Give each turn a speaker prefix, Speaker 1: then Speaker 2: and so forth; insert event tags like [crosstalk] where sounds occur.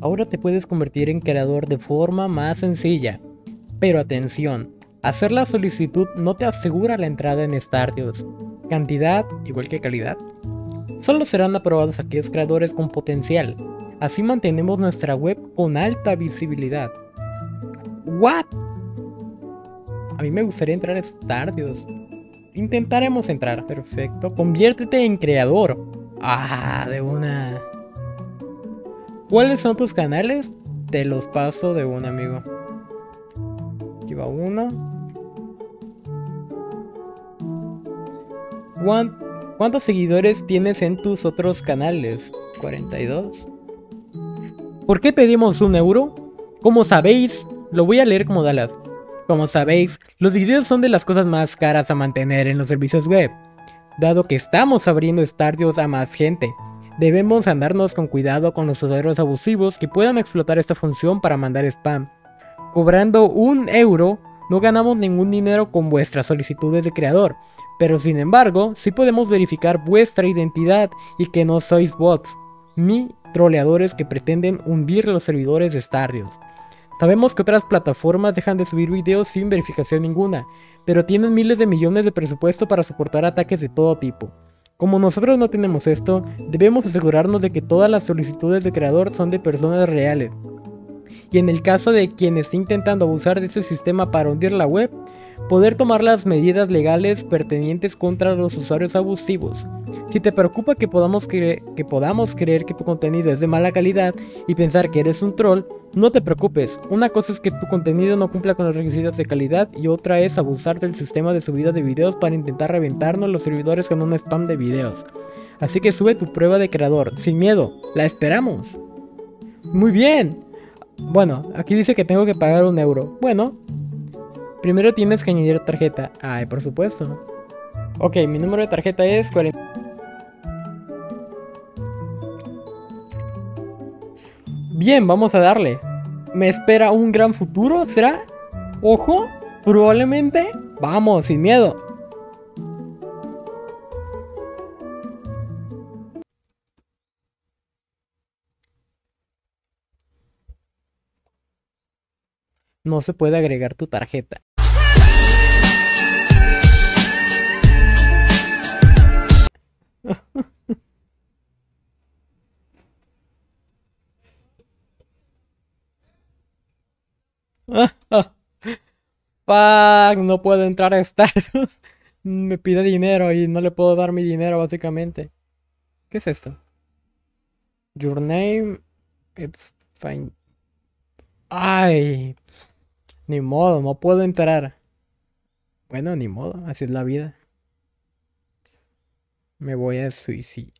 Speaker 1: ahora te puedes convertir en creador de forma más sencilla. Pero atención, hacer la solicitud no te asegura la entrada en Stardew. Cantidad igual que calidad. Solo serán aprobados aquellos creadores con potencial. Así mantenemos nuestra web con alta visibilidad. ¿What? A mí me gustaría entrar a Stardew. Intentaremos entrar, perfecto. Conviértete en creador. Ah, de una. ¿Cuáles son tus canales? Te los paso de un amigo. Aquí va uno. ¿Cuántos seguidores tienes en tus otros canales? 42. ¿Por qué pedimos un euro? Como sabéis, lo voy a leer como Dallas. Como sabéis, los videos son de las cosas más caras a mantener en los servicios web. Dado que estamos abriendo Stardew a más gente, debemos andarnos con cuidado con los usuarios abusivos que puedan explotar esta función para mandar spam. Cobrando un euro, no ganamos ningún dinero con vuestras solicitudes de creador, pero sin embargo, sí podemos verificar vuestra identidad y que no sois bots, ni troleadores que pretenden hundir los servidores de Stardew. Sabemos que otras plataformas dejan de subir videos sin verificación ninguna, pero tienen miles de millones de presupuesto para soportar ataques de todo tipo. Como nosotros no tenemos esto, debemos asegurarnos de que todas las solicitudes de creador son de personas reales. Y en el caso de quien esté intentando abusar de ese sistema para hundir la web, poder tomar las medidas legales pertinentes contra los usuarios abusivos. Si te preocupa que podamos, creer que tu contenido es de mala calidad y pensar que eres un troll, no te preocupes. Una cosa es que tu contenido no cumpla con los requisitos de calidad y otra es abusar del sistema de subida de videos para intentar reventarnos los servidores con un spam de videos. Así que sube tu prueba de creador, sin miedo, la esperamos. Muy bien. Bueno, aquí dice que tengo que pagar un euro. Bueno, Primero tienes que añadir tarjeta. Ay, por supuesto. Ok, mi número de tarjeta es 40. Bien, vamos a darle. ¿Me espera un gran futuro? ¿Será? Ojo, probablemente. Vamos, sin miedo. No se puede agregar tu tarjeta. [laughs] Fuck, no puedo entrar a Stardust. [laughs] Me pide dinero y no le puedo dar mi dinero básicamente. ¿Qué es esto? Your name, it's fine. Ay, ni modo, no puedo entrar. Bueno, ni modo, así es la vida. Me voy a suicidar.